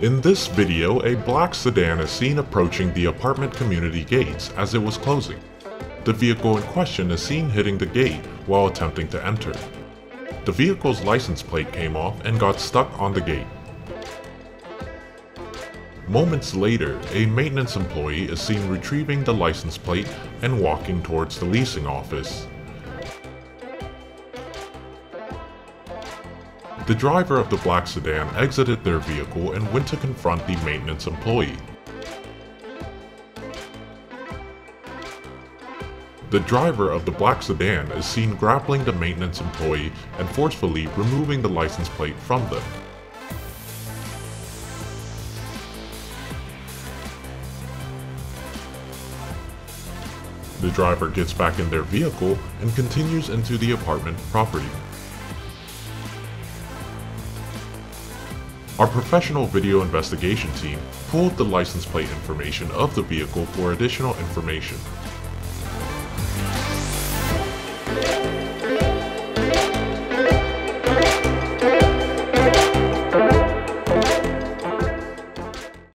In this video, a black sedan is seen approaching the apartment community gates as it was closing. The vehicle in question is seen hitting the gate while attempting to enter. The vehicle's license plate came off and got stuck on the gate. Moments later, a maintenance employee is seen retrieving the license plate and walking towards the leasing office. The driver of the black sedan exited their vehicle and went to confront the maintenance employee. The driver of the black sedan is seen grappling the maintenance employee and forcefully removing the license plate from them. The driver gets back in their vehicle and continues into the apartment property. Our professional video investigation team pulled the license plate information of the vehicle for additional information.